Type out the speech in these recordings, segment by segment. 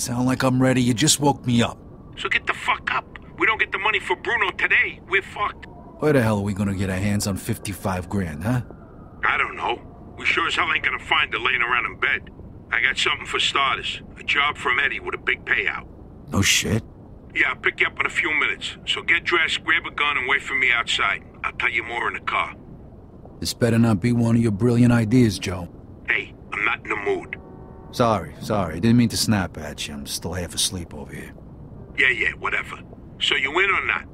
ready? Does it sound like I'm ready? You just woke me up. So get the fuck up. We don't get the money for Bruno today. We're fucked. Where the hell are we gonna get our hands on 55 grand, huh? I don't know. We sure as hell ain't gonna find it laying around in bed. I got something for starters. A job from Eddie with a big payout. No shit. Yeah, I'll pick you up in a few minutes. So get dressed, grab a gun, and wait for me outside. I'll tell you more in the car. This better not be one of your brilliant ideas, Joe. Hey, I'm not in the mood. Sorry, sorry. Didn't mean to snap at you. I'm still half asleep over here. Yeah, yeah, whatever. So you in or not?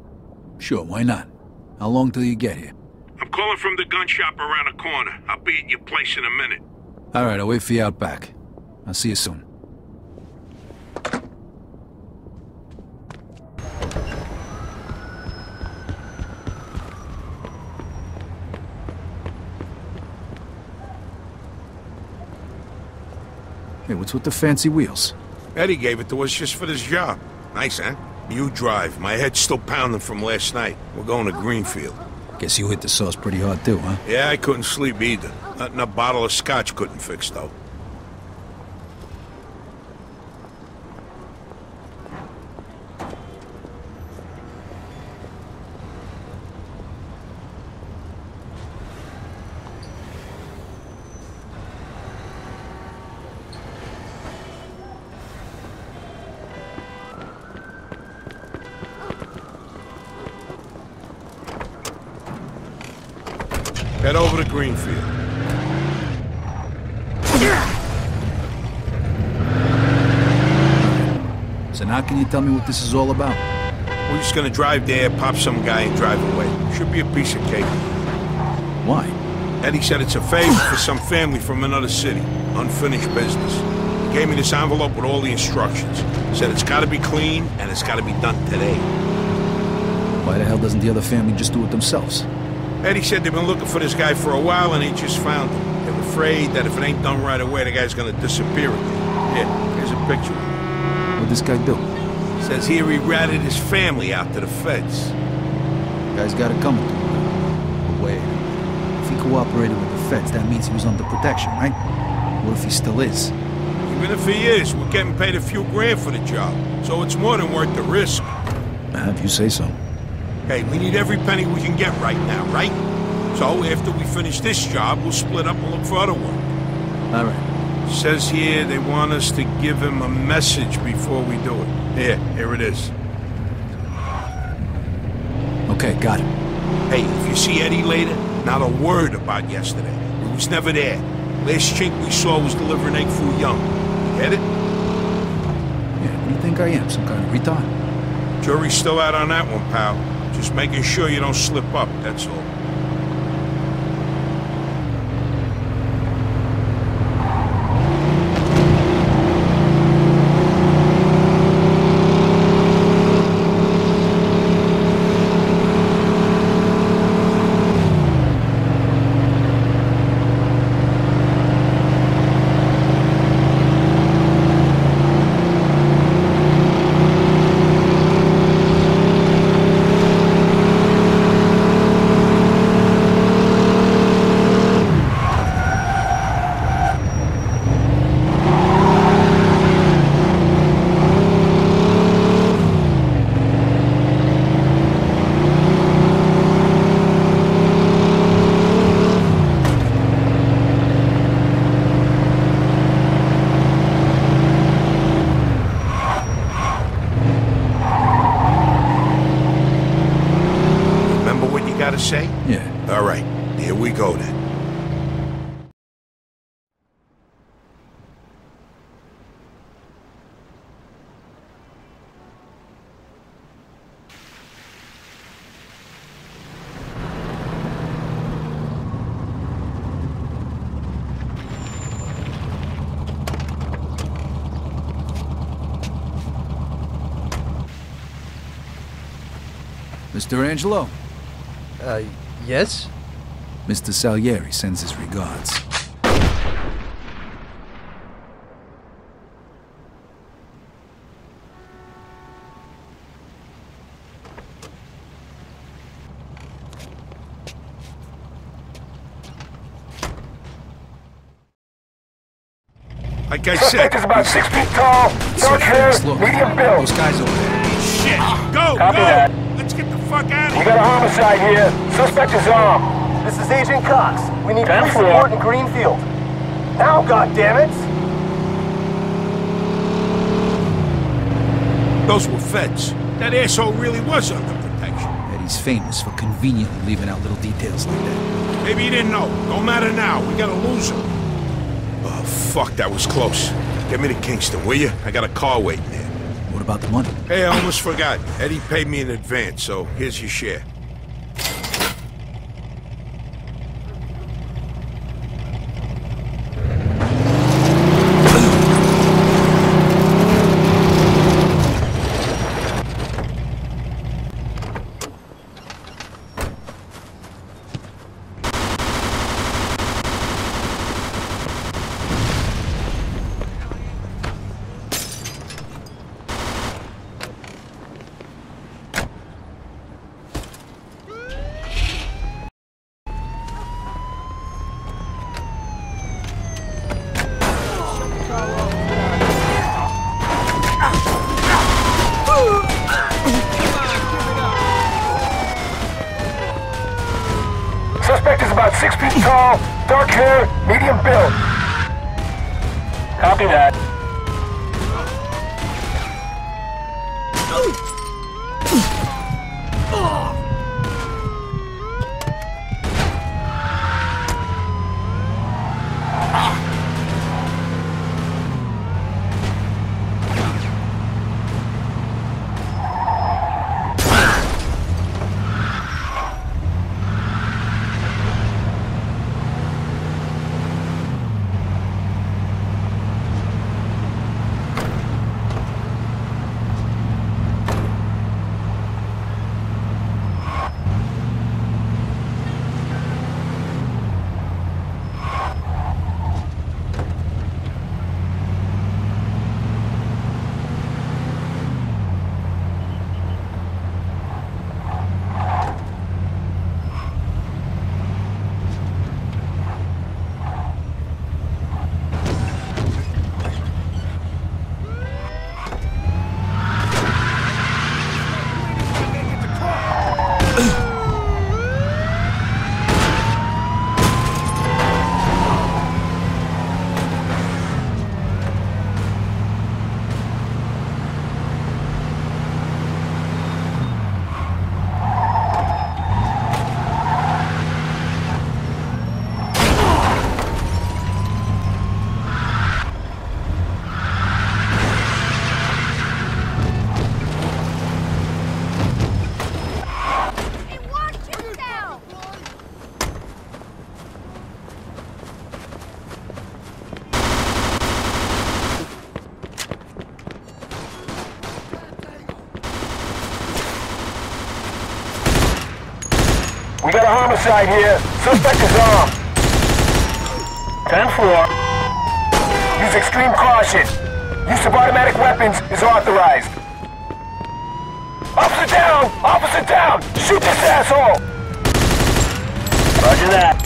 Sure, why not? How long till you get here? I'm calling from the gun shop around the corner. I'll be at your place in a minute. All right, I'll wait for you out back. I'll see you soon. Hey, what's with the fancy wheels? Eddie gave it to us just for this job. Nice, huh? You drive. My head's still pounding from last night. We're going to Greenfield. Guess you hit the sauce pretty hard too, huh? Yeah, I couldn't sleep either. Nothing a bottle of scotch couldn't fix, though. Over to Greenfield. So now can you tell me what this is all about? We're just gonna drive there, pop some guy, and drive away. Should be a piece of cake. Why? Eddie said it's a favor for some family from another city. Unfinished business. He gave me this envelope with all the instructions. Said it's gotta be clean, and it's gotta be done today. Why the hell doesn't the other family just do it themselves? Eddie said they've been looking for this guy for a while, and they just found him. They're afraid that if it ain't done right away, the guy's gonna disappear again. Here, here's a picture. What'd this guy do? Says here he ratted his family out to the feds. Guy's got it coming to him. But wait. If he cooperated with the feds, that means he was under protection, right? What if he still is? Even if he is, we're getting paid a few grand for the job, so it's more than worth the risk. Have you say so. Hey, we need every penny we can get right now, right? So after we finish this job, we'll split up and look for other work. All right. Says here they want us to give him a message before we do it. Here, here it is. Okay, got it. Hey, if you see Eddie later, not a word about yesterday. He was never there. Last chink we saw was delivering egg foo young. You Get it? Yeah, what do you think I am? Some kind of retard? Jury's still out on that one, pal. Just making sure you don't slip up, that's all. Remember what you gotta say? Yeah. All right, here we go then. Mr. Angelo, Uh, yes? Mr. Salieri sends his regards. Like I said, Suspect is about six feet tall, dark hair, medium build. Those guys over there. shit. Go, Copy go. that. Let's get the fuck out of We got a homicide here. Suspect is armed. This is Agent Cox. We need Ten police four. support in Greenfield. Now, goddammit! Those were feds. That asshole really was under protection. Eddie's famous for conveniently leaving out little details like that. Maybe he didn't know. Don't matter now. We gotta lose him. Oh, fuck, that was close. Get me to Kingston, will you? I got a car waiting there. About the money? Hey, I almost forgot. Eddie paid me in advance, so here's your share. Hey, watch yourself! We here. Suspect is armed. 10-4. Use extreme caution. Use of automatic weapons is authorized. Officer down! Officer down! Shoot this asshole! Roger that.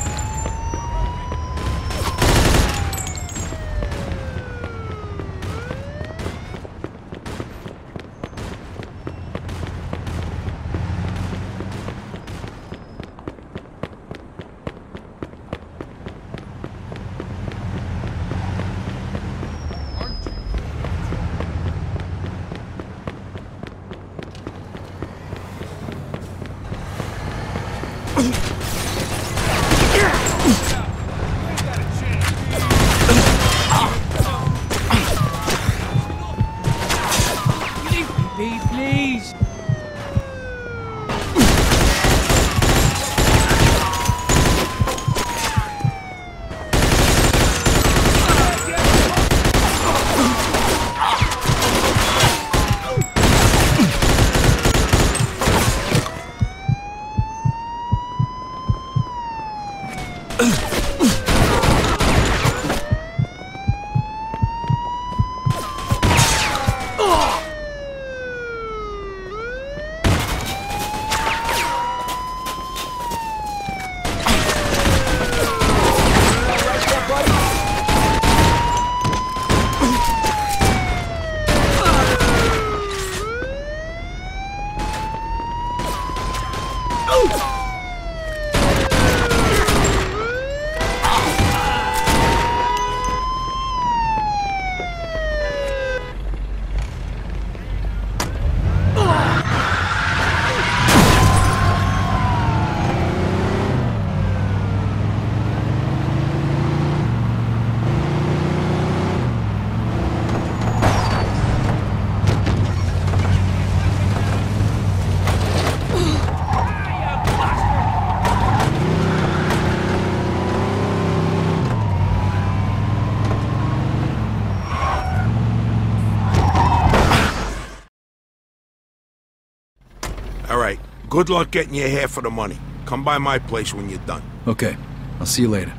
Good luck getting your hair for the money. Come by my place when you're done. Okay. I'll see you later.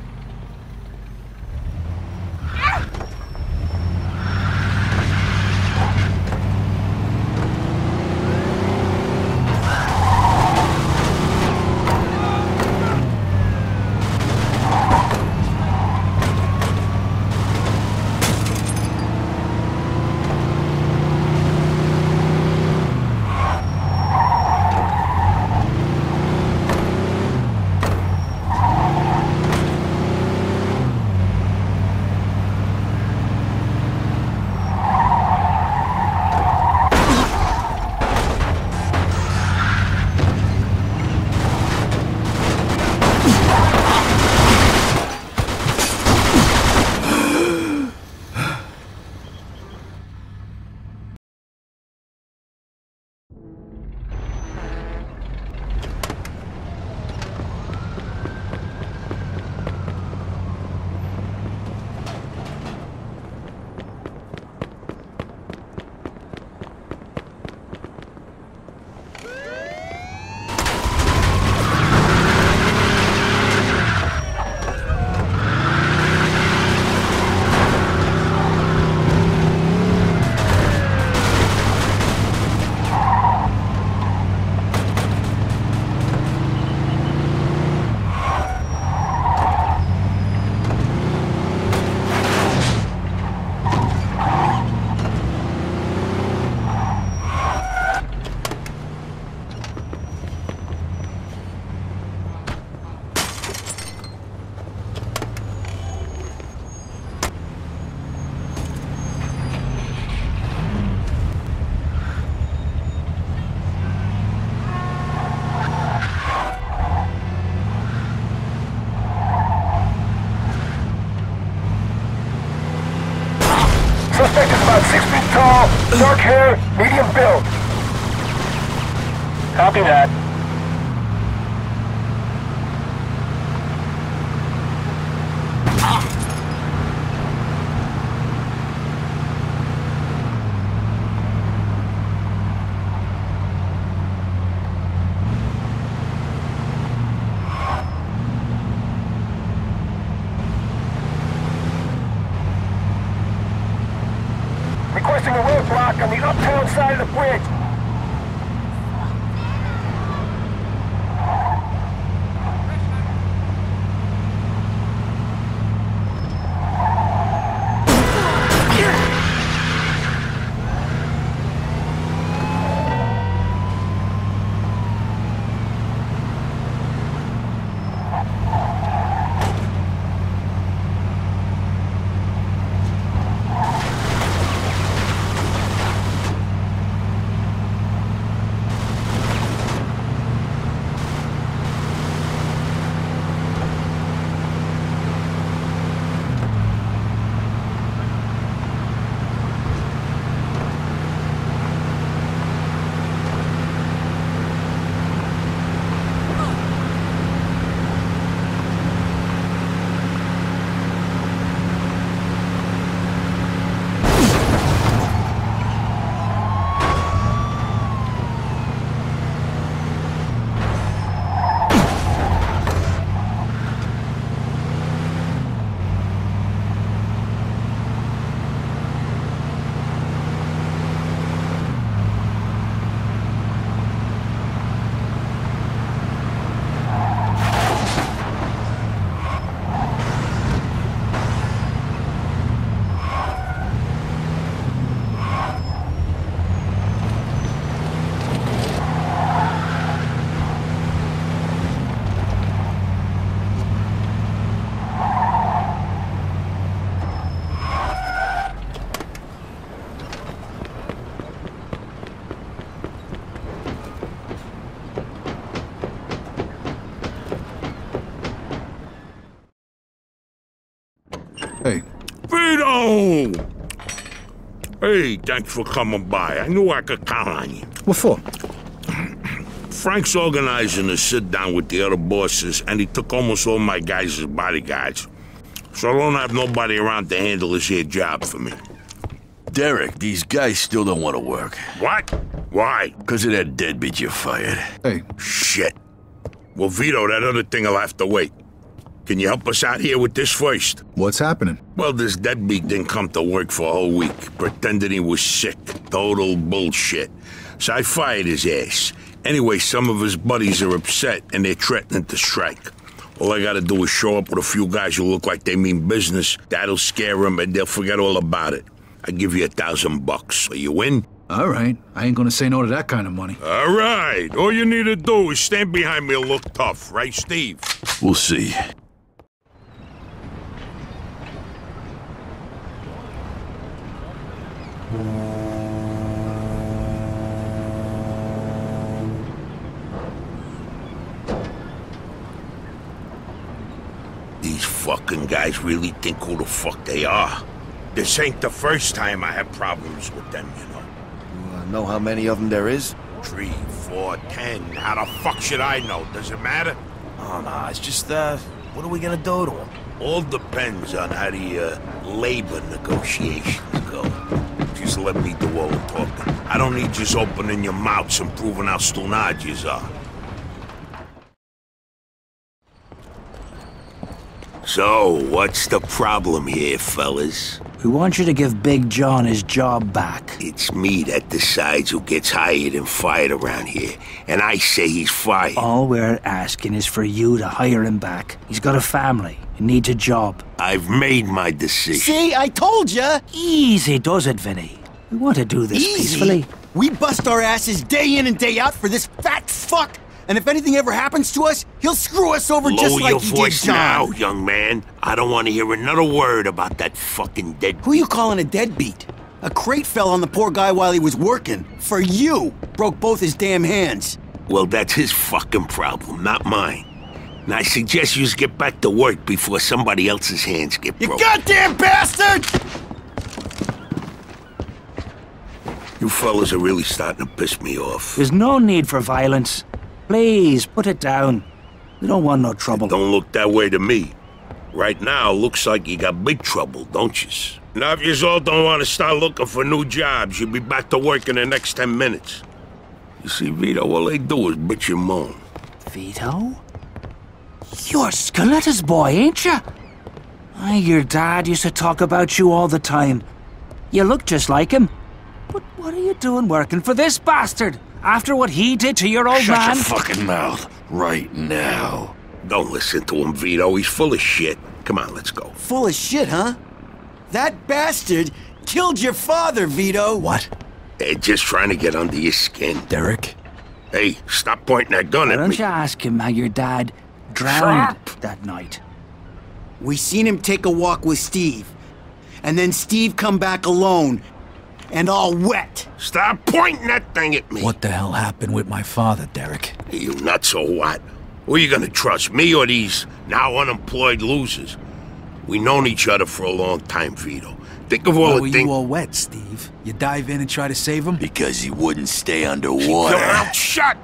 Hey, thanks for coming by. I knew I could count on you. what for? Frank's organizing a sit-down with the other bosses, and he took almost all my guys as bodyguards. So I don't have nobody around to handle this here job for me. Derek, these guys still don't want to work. What? Why? Because of that deadbeat you fired. Hey, Shit. Well, Vito, that other thing will have to wait. Can you help us out here with this first? what's happening? Well, this deadbeat didn't come to work for a whole week, pretending he was sick. Total bullshit. So I fired his ass. Anyway, some of his buddies are upset and they're threatening to strike. All I gotta do is show up with a few guys who look like they mean business. That'll scare them and they'll forget all about it. I give you a thousand bucks. So you win? All right, I ain't gonna say no to that kind of money. All right. All you need to do is stand behind me and look tough, right, Steve? We'll see. These fucking guys really think who the fuck they are. This ain't the first time I have problems with them, you know. Uh, know how many of them there is? Three, four, ten. How the fuck should I know? Does it matter? Oh, no, it's just, uh, what are we gonna do to them? All depends on how the uh, labor negotiations go. Let me do all the talking. I don't need just opening your mouths and proving how stunad yous are. So, what's the problem here, fellas? We want you to give Big John his job back. It's me that decides who gets hired and fired around here, and I say he's fired. All we're asking is for you to hire him back. He's got a family. He needs a job. I've made my decision. See, I told you. Easy does it, Vinny. We want to do this Easy. peacefully. We bust our asses day in and day out for this fat fuck! And if anything ever happens to us, he'll screw us over Lower just like your he voice did John. now, young man. I don't want to hear another word about that fucking dead. Who you calling a deadbeat? A crate fell on the poor guy while he was working. For you! Broke both his damn hands. Well, that's his fucking problem, not mine. And I suggest you get back to work before somebody else's hands get You goddamn bastard! You fellas are really starting to piss me off. There's no need for violence. Please, put it down. We don't want no trouble. Don't look that way to me. Right now, looks like you got big trouble, don't you? Now, if you all don't want to start looking for new jobs, you'll be back to work in the next ten minutes. You see, Vito, all they do is bitch and moan. Vito? You're Scaletta's boy, ain't you? Your dad used to talk about you all the time. You look just like him. But what are you doing working for this bastard? After what he did to your old Shut man? your fucking mouth right now. Don't listen to him, Vito. He's full of shit. Come on, let's go. Full of shit, huh? That bastard killed your father, Vito. What? They're just trying to get under your skin. Derek? Hey, stop pointing that gun Why at don't you ask him how your dad drowned that night? We seen him take a walk with Steve. And then Steve come back alone. And all wet. Stop pointing that thing at me. What the hell happened with my father, Derek? You nuts or what? Who are you gonna trust, me or these now unemployed losers? We've known each other for a long time, Vito. Think of all Why the were things. you all wet, Steve? You dive in and try to save him? Because he wouldn't stay underwater. your mouth shut!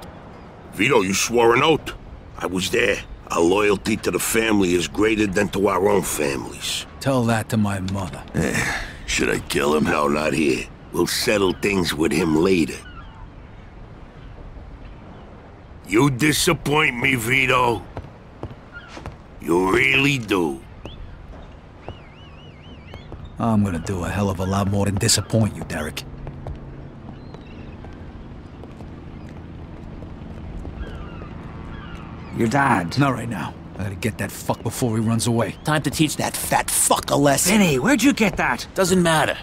Vito, you swore an oath. I was there. Our loyalty to the family is greater than to our own families. Tell that to my mother. Eh, should I kill him? No, not here. We'll settle things with him later. You disappoint me, Vito. You really do. I'm gonna do a hell of a lot more than disappoint you, Derek. Your dad. Not right now. I gotta get that fuck before he runs away. Time to teach that fat fuck a lesson. Vinny, where'd you get that? Doesn't matter.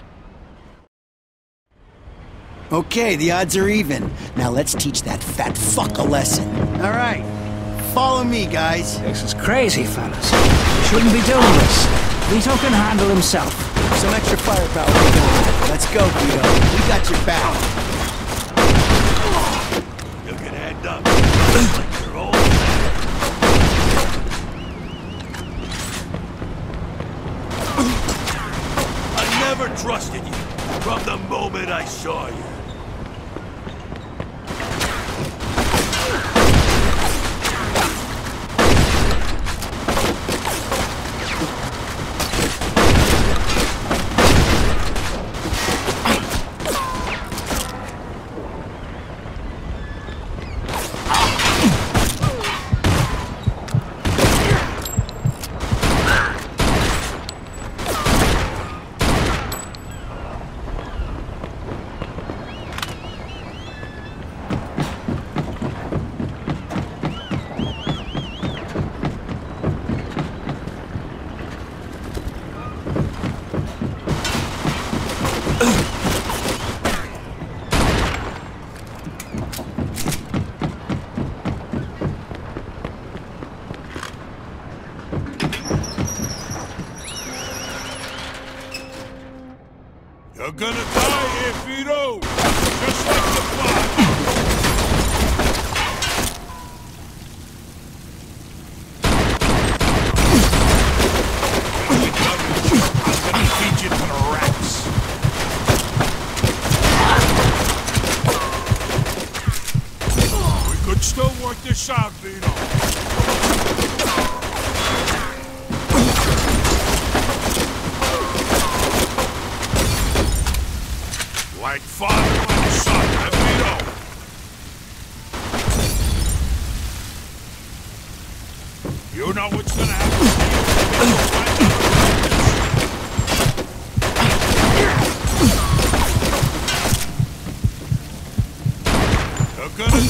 Okay, the odds are even. Now let's teach that fat fuck a lesson. All right. Follow me, guys. This is crazy, fellas. Shouldn't be doing this. Vito can handle himself. Some extra firepower. we got. Let's go, Vito. We got your back. You can hand up. Like your old man. I never trusted you from the moment I saw you.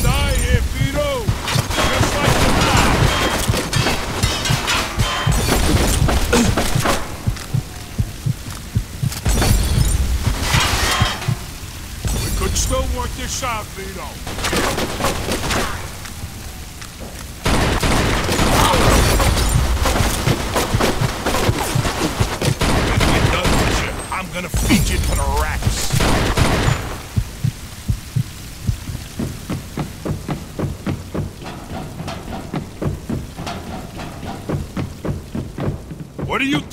We could still work this out, Vito. When we're done with you, I'm gonna feed you to the rats.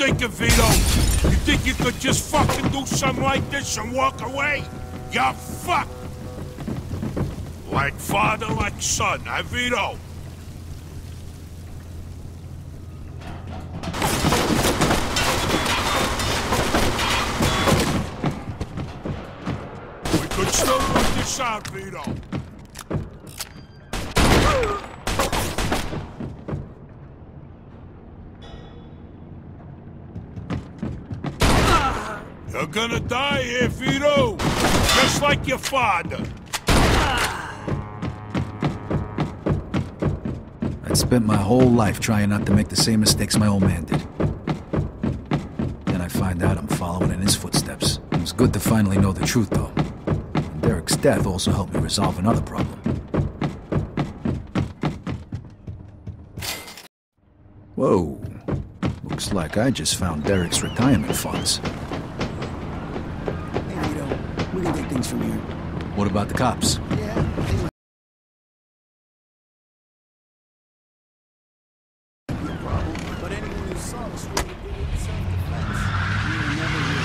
What do you think of Vito? You think you could just fucking do something like this and walk away? You're fucked! Like father, like son, huh, Vito? We could still work this out, Vito. Gonna die here, Vito! Just like your father. I'd spent my whole life trying not to make the same mistakes my old man did. Then I find out I'm following in his footsteps. It was good to finally know the truth, though. And Derek's death also helped me resolve another problem. Whoa. Looks like I just found Derek's retirement funds. Hey, Vito. We can take things from here. What about the cops? Yeah. But anyone who saw us would have did it in self-defense. We were never here.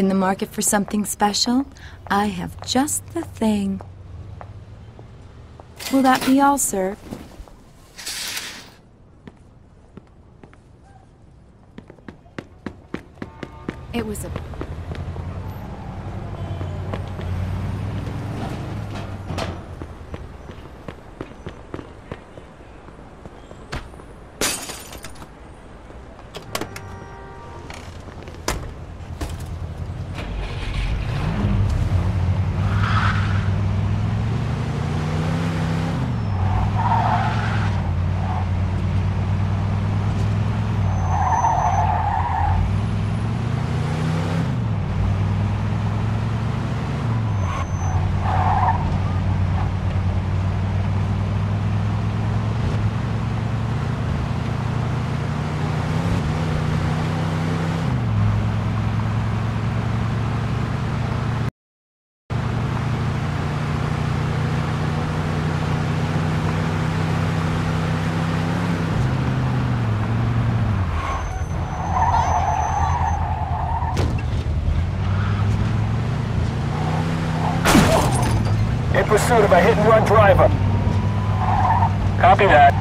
In the market for something special? I have just the thing. Will that be all, sir? It was a In pursuit of a hit-and-run driver. Copy that.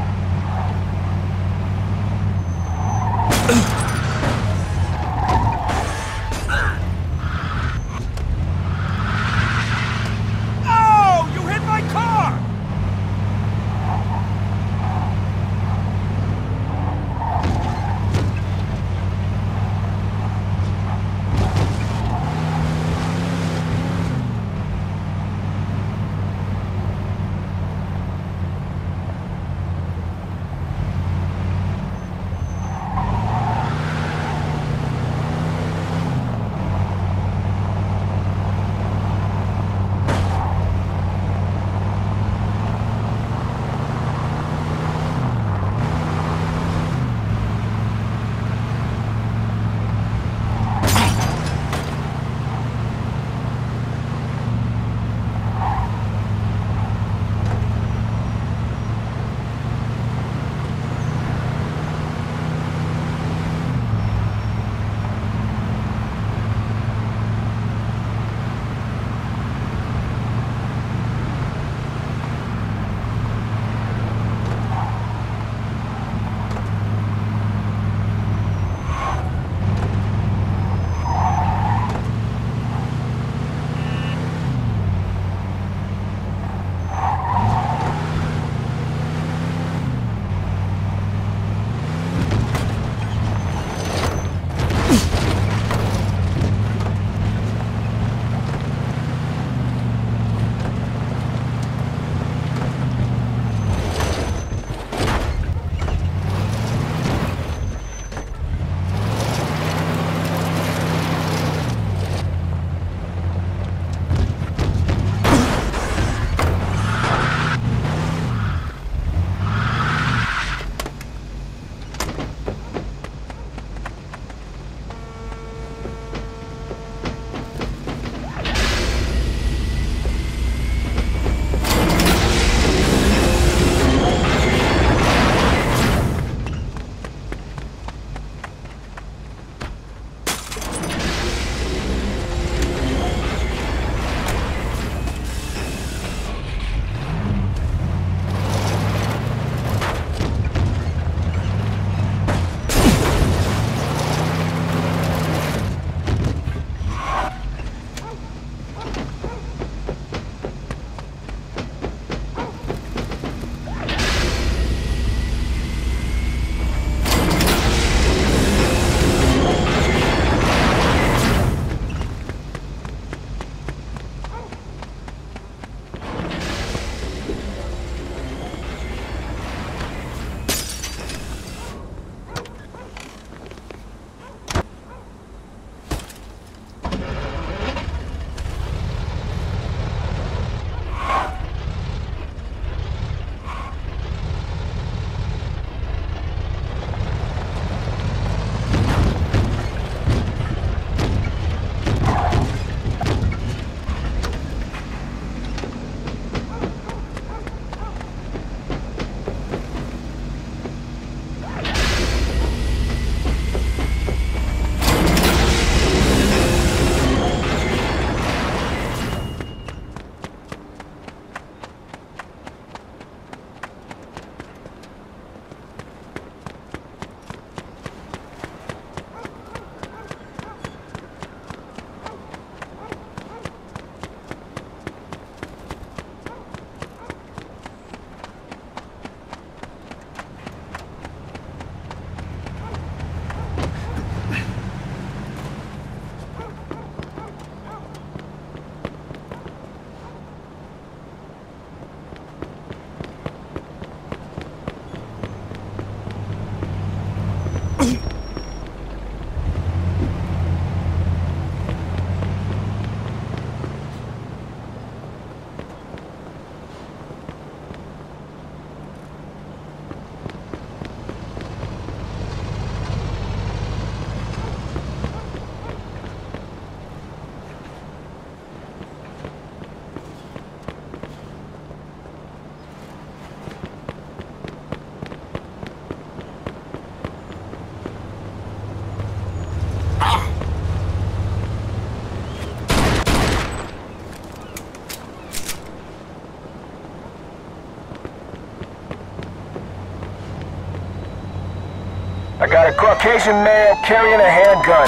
A Caucasian male carrying a handgun.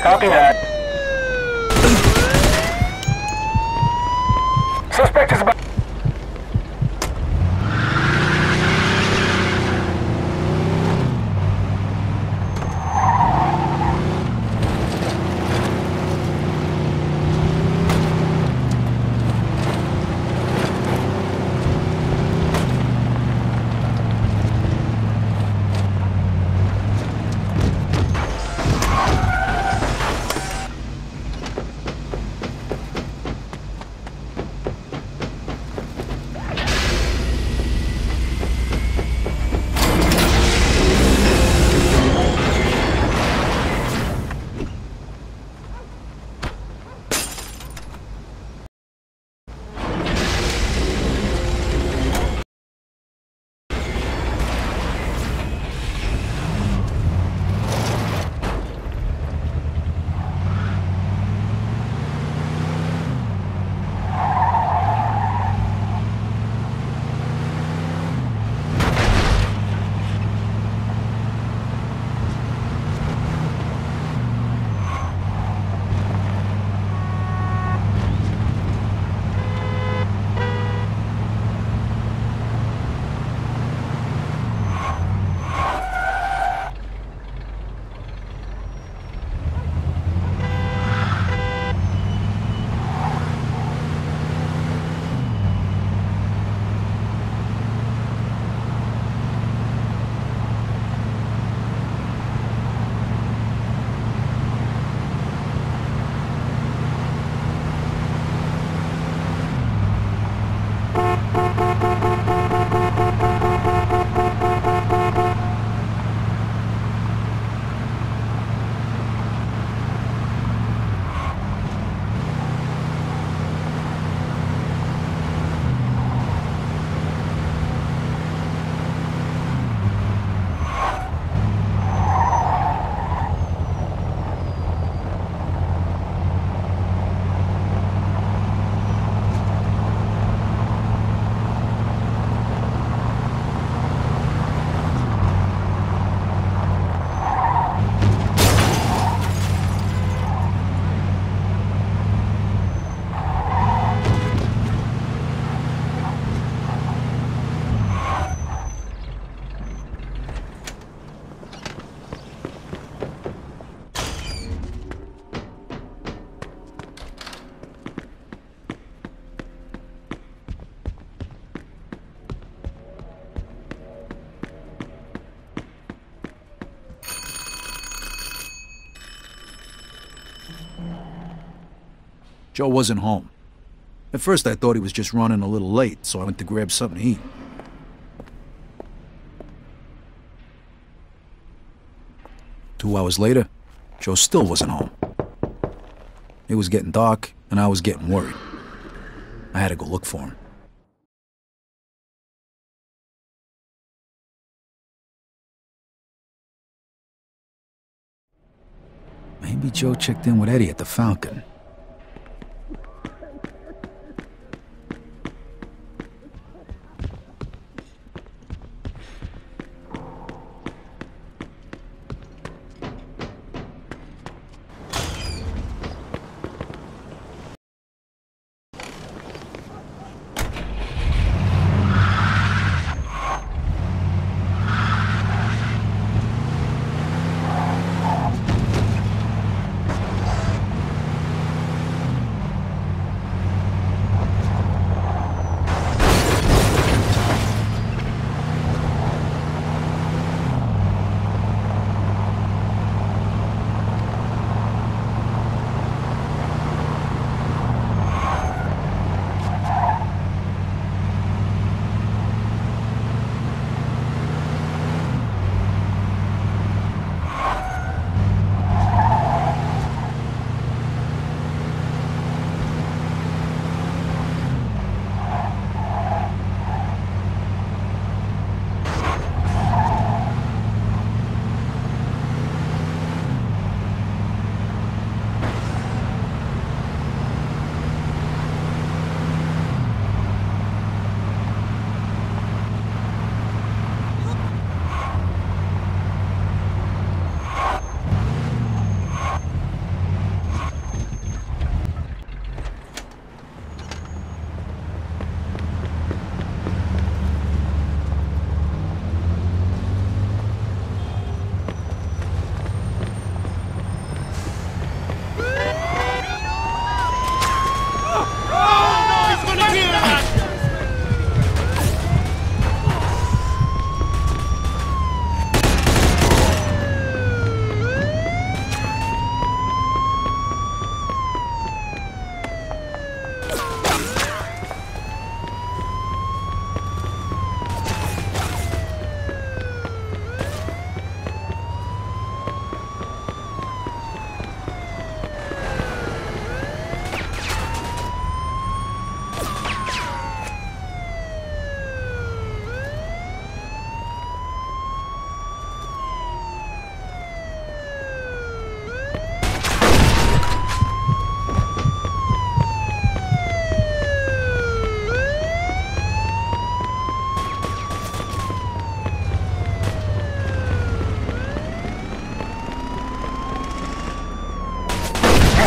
Copy that. Suspect Joe wasn't home. At first, I thought he was just running a little late, so I went to grab something to eat. Two hours later, Joe still wasn't home. It was getting dark, and I was getting worried. I had to go look for him. Maybe Joe checked in with Eddie at the Falcon.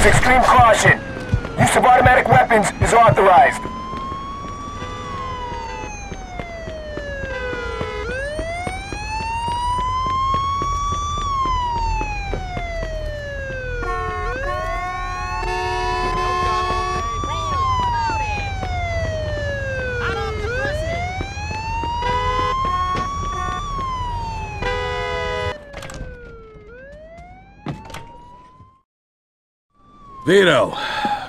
Extreme caution. Use of automatic weapons is authorized. Vito,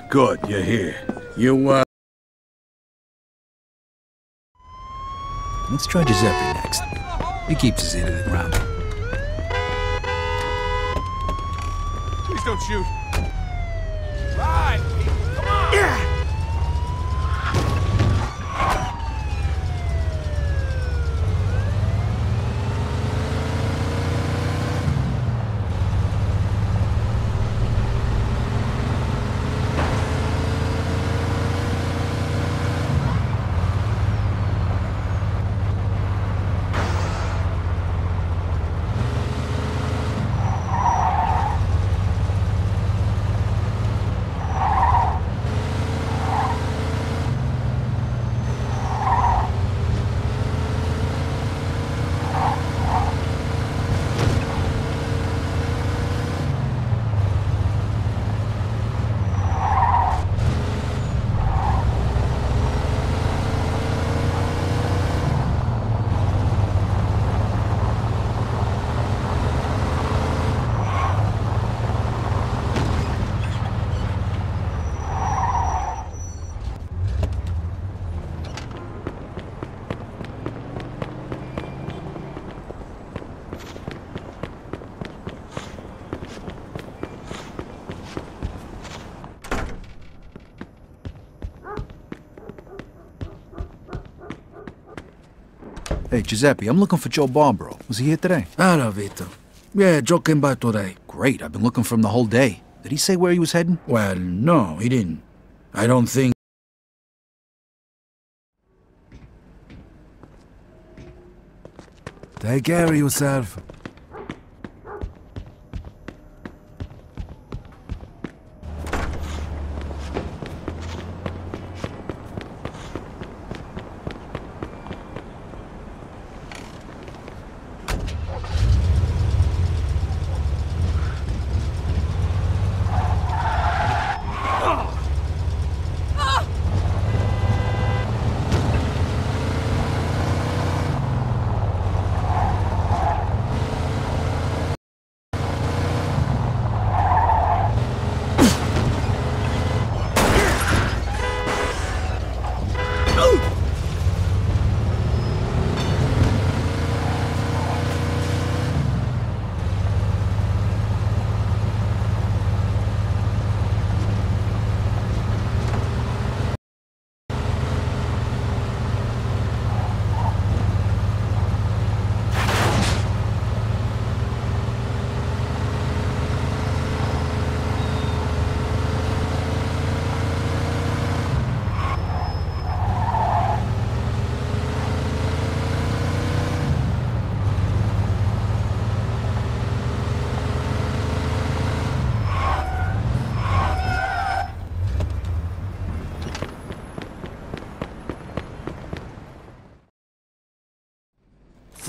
good, you're here. You, uh... Let's try Giuseppe next. He keeps his ear to the ground. Please don't shoot. Right. Come on. Hey, Giuseppe, I'm looking for Joe Barbaro. Was he here today? Ah, Hello, Vito. Yeah, Joe came by today. Great, I've been looking for him the whole day. Did he say where he was heading? Well, no, he didn't. I don't think... Take care of yourself.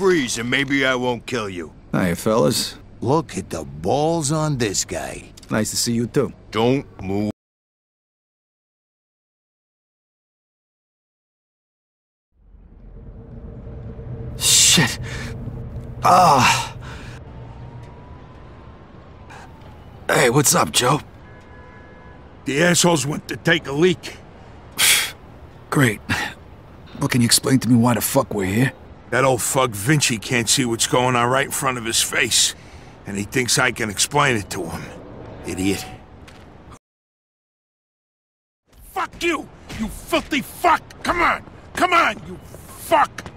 Freeze and maybe I won't kill you. Hiya, fellas. Look at the balls on this guy. Nice to see you, too. Don't move. Shit. Ah. Hey, what's up, Joe? The assholes went to take a leak. Great. Well, can you explain to me why the fuck we're here? That old fuck Vinci can't see what's going on right in front of his face. And he thinks I can explain it to him. Idiot. Fuck you! You filthy fuck! Come on! Come on, you fuck!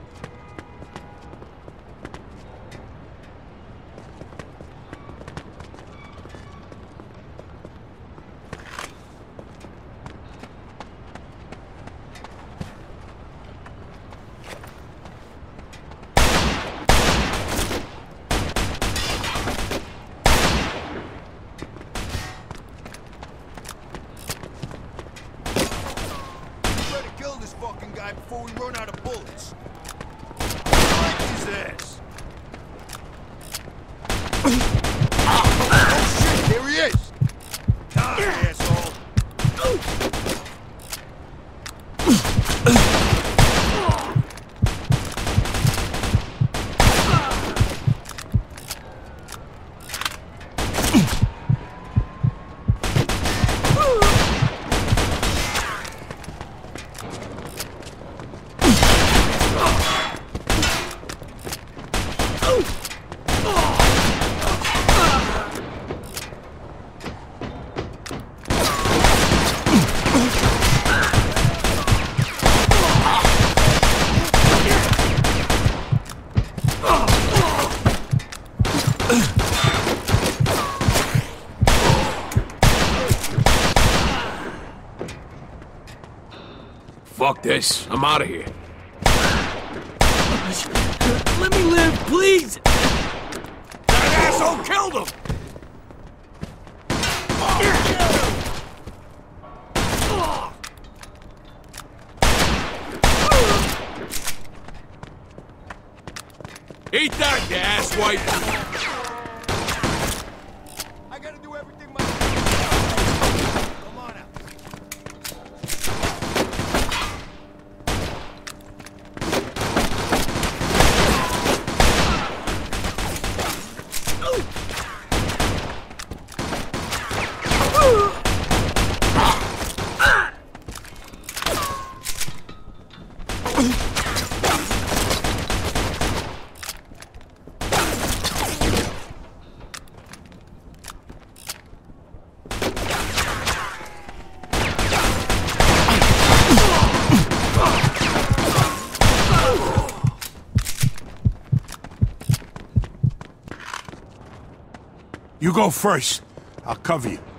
This. I'm out of here. Let me live, please! That asshole killed him! Eat that, you asswipe! You go first. I'll cover you.